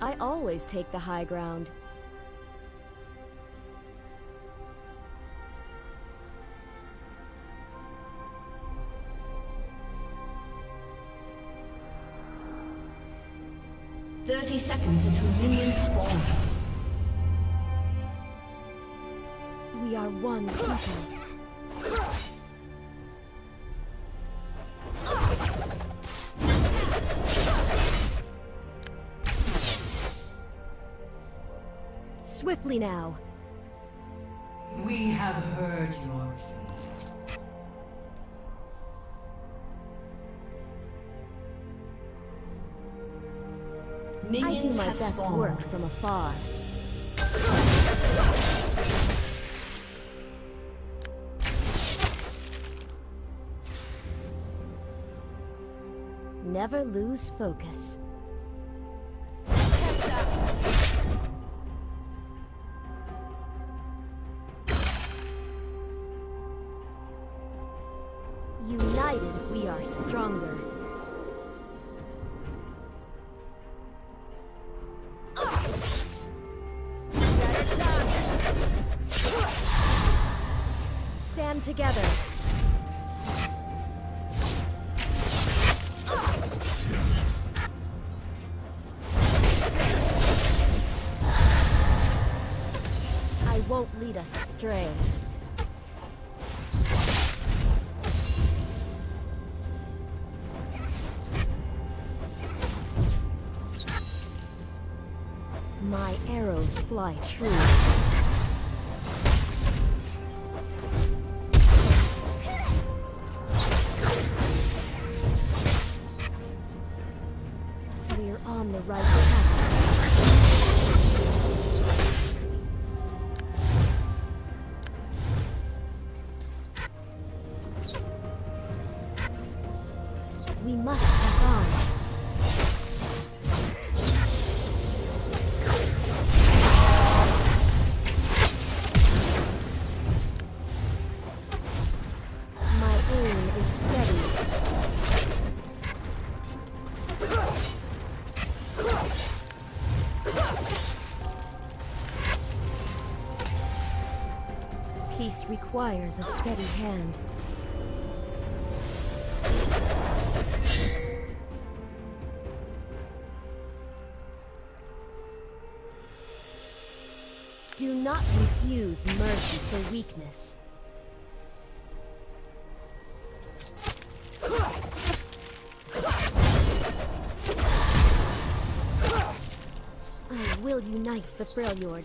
I always take the high ground. Thirty seconds until minions spawn. We are one people. Swiftly now. We have heard your plea. I do my best spawned. work from afar. Never lose focus. Together. I won't lead us astray. My arrows fly true. Requires a steady hand. Do not refuse mercy for weakness. I will unite the Freljord.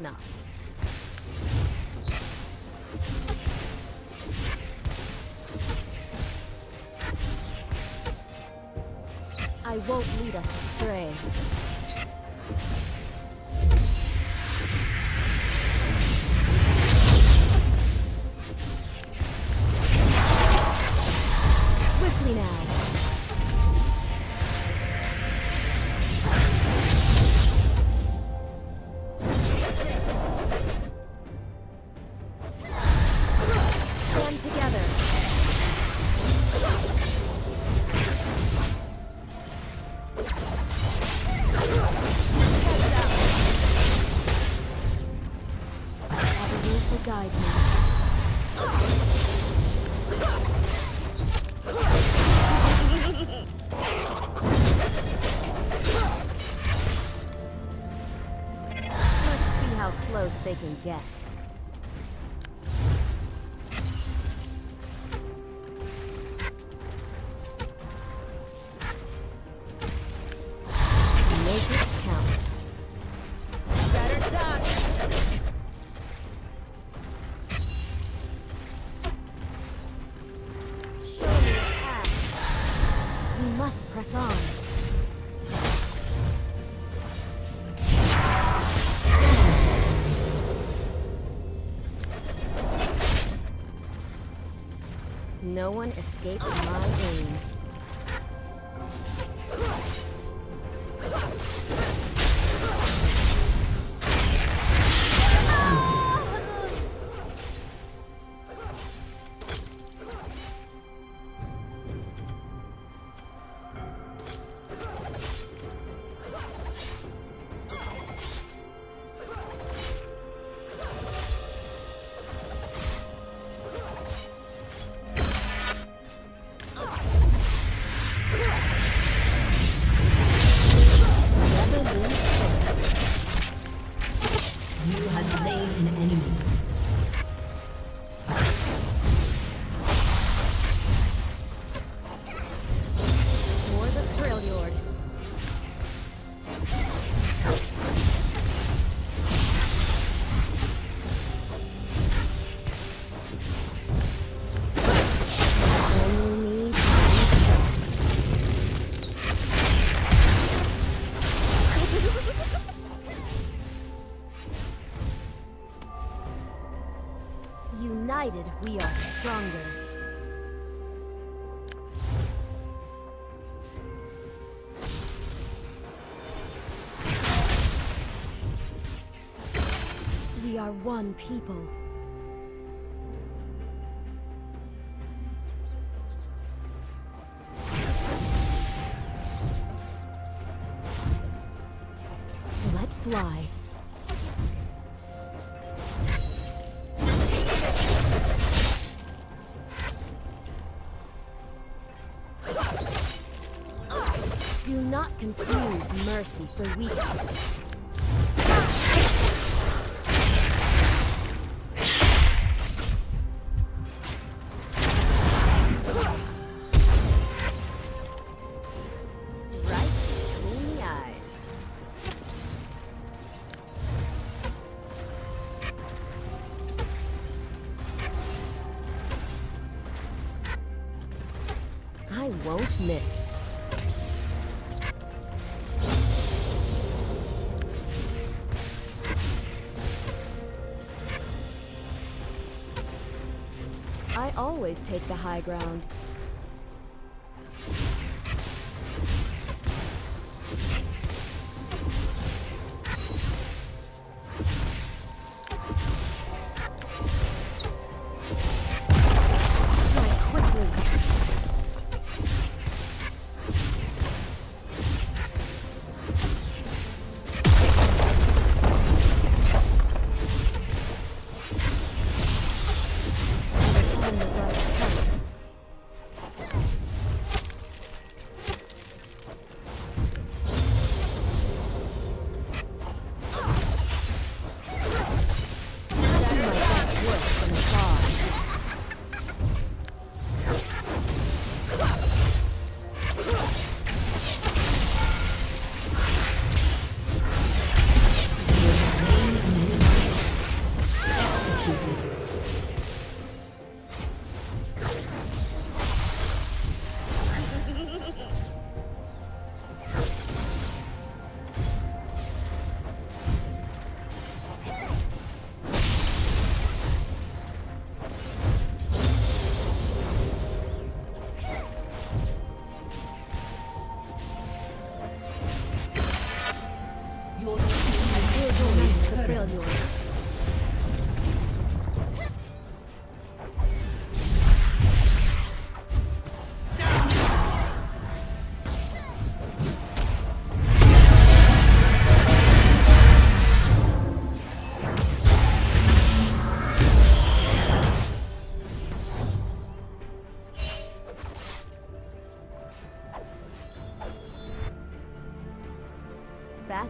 Not. I won't lead us astray. Close they can get. One escapes are one people. Let fly. Do not confuse mercy for weakness. Always take the high ground.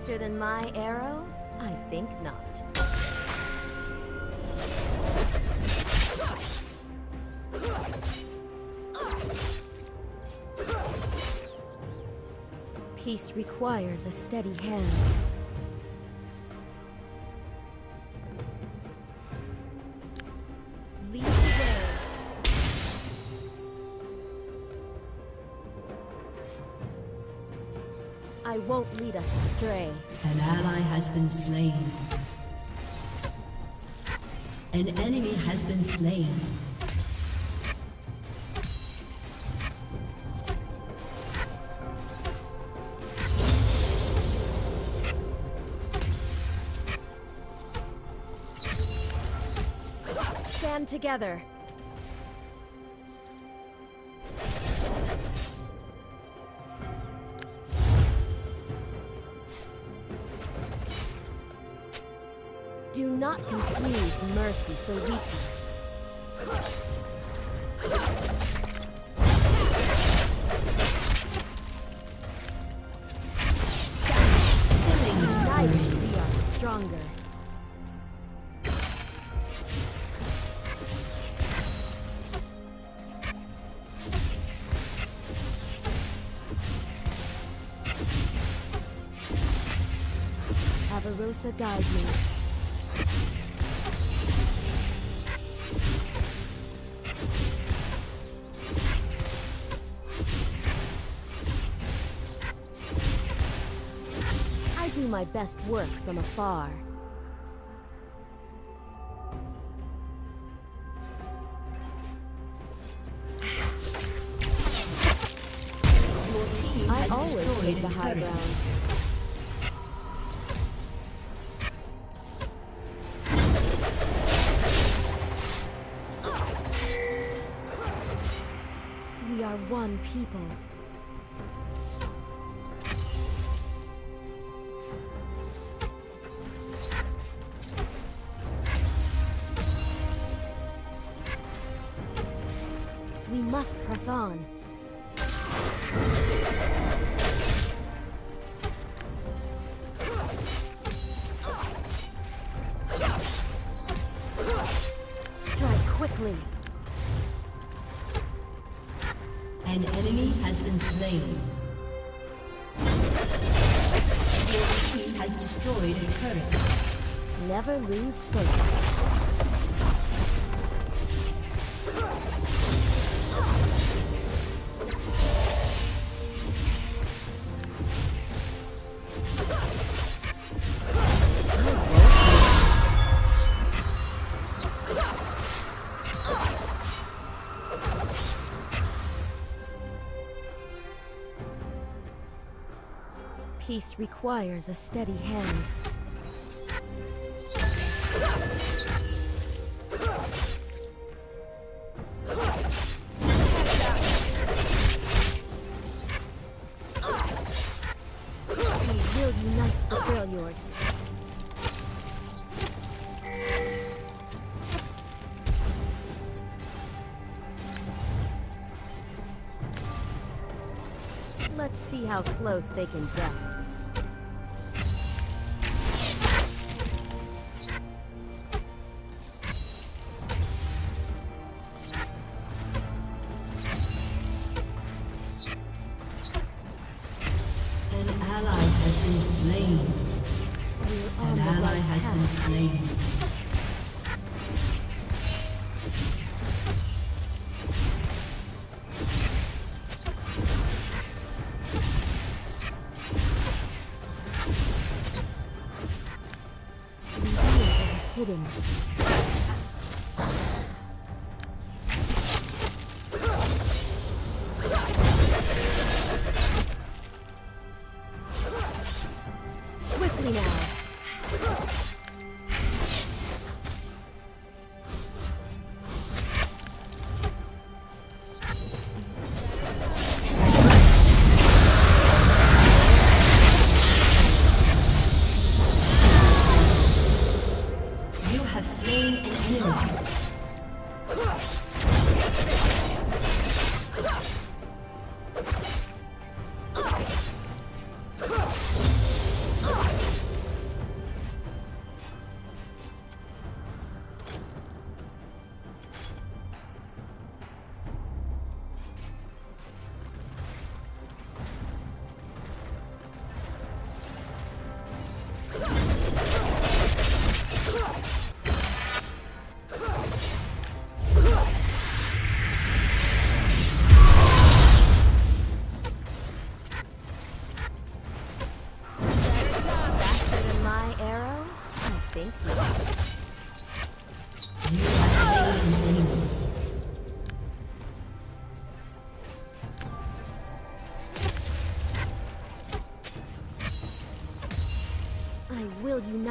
Faster than my arrow? I think not. Peace requires a steady hand. Lead us astray. An ally has been slain. An enemy has been slain. Stand together. Do not confuse mercy for weakness. United, we are stronger. Avarosa guide me. my best work from afar. I always take the high ground. We are one people. Press on. Strike quickly. An enemy has been slain. Your team has destroyed a turret. Never lose focus. Requires a steady hand. Let's see how close they can get.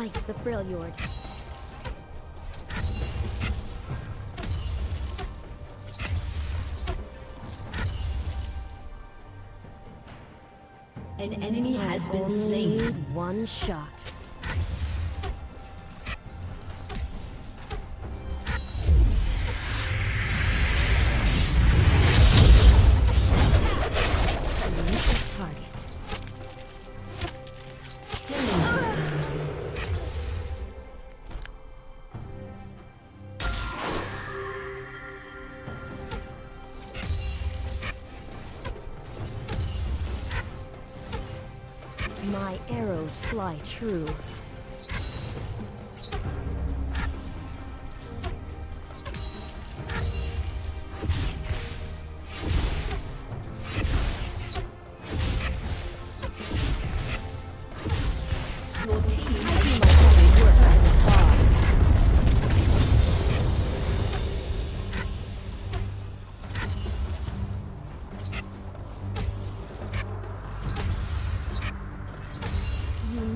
Unite the Freljord. An enemy has been slain. one shot. Fly true.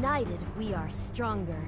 United, we are stronger.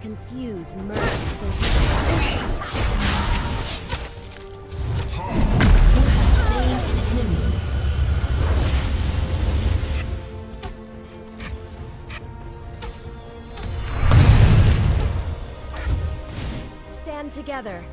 Confuse mercy Stand together.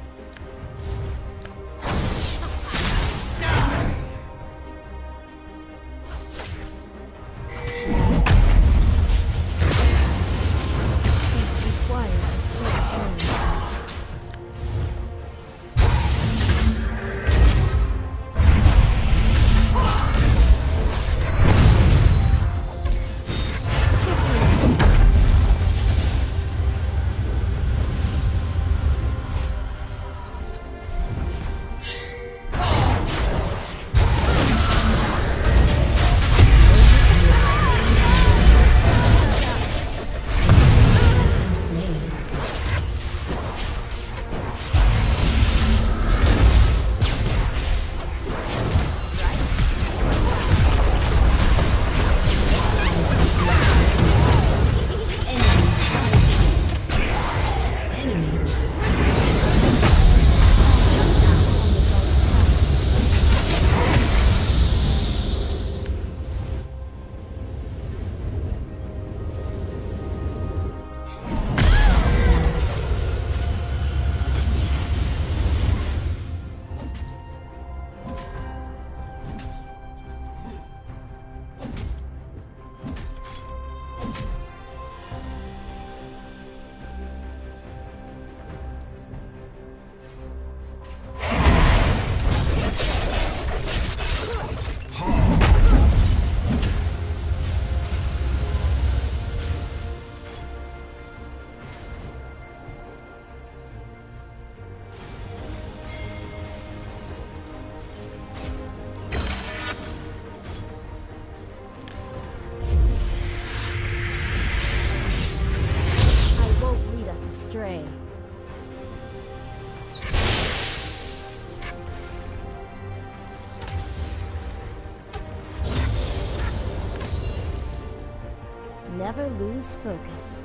Never lose focus.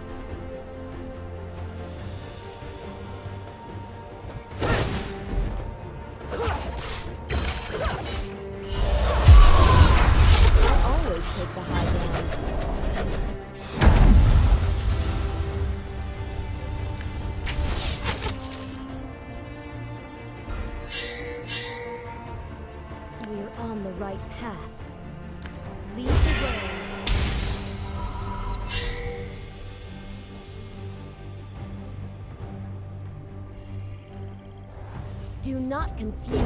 Do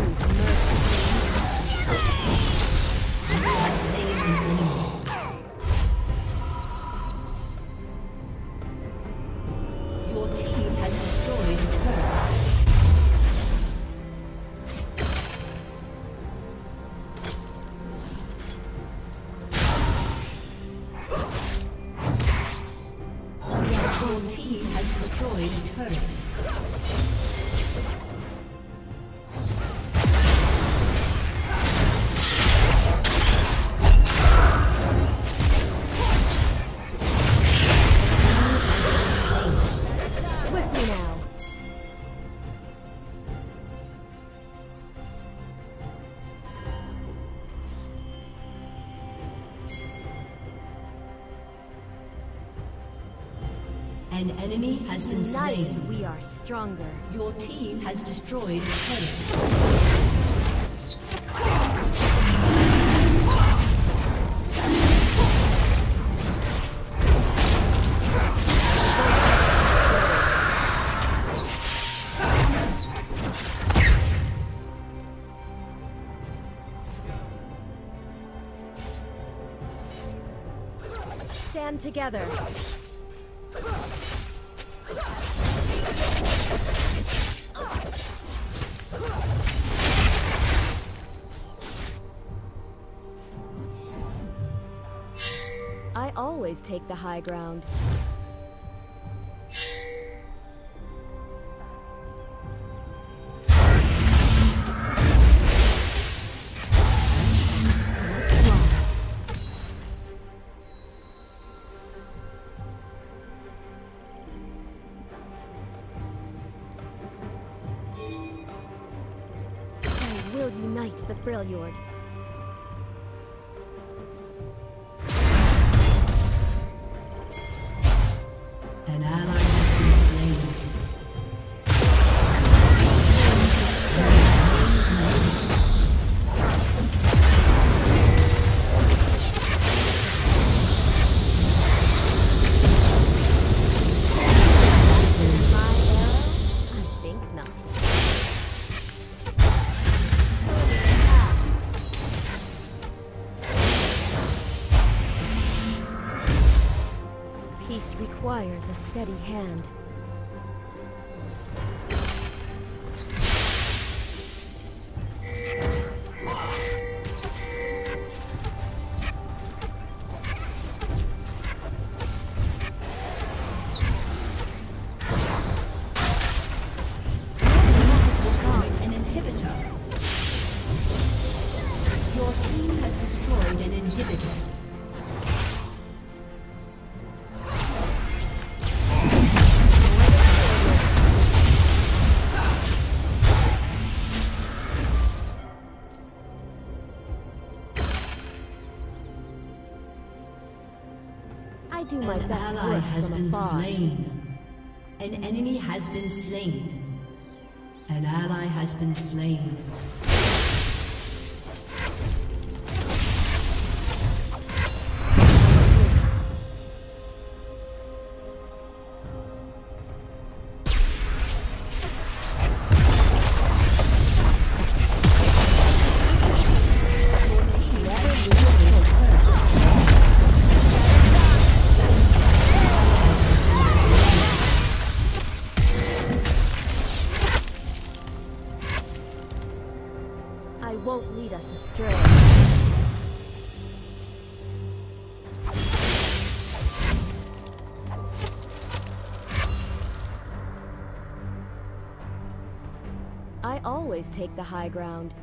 enemy has been slain. We are stronger. Your team has destroyed a turret. Stand together. Always take the high ground. I will unite the Freljord. Steady hand. My An best ally has been afar. slain. An enemy has been slain. An ally has been slain. Always take the high ground.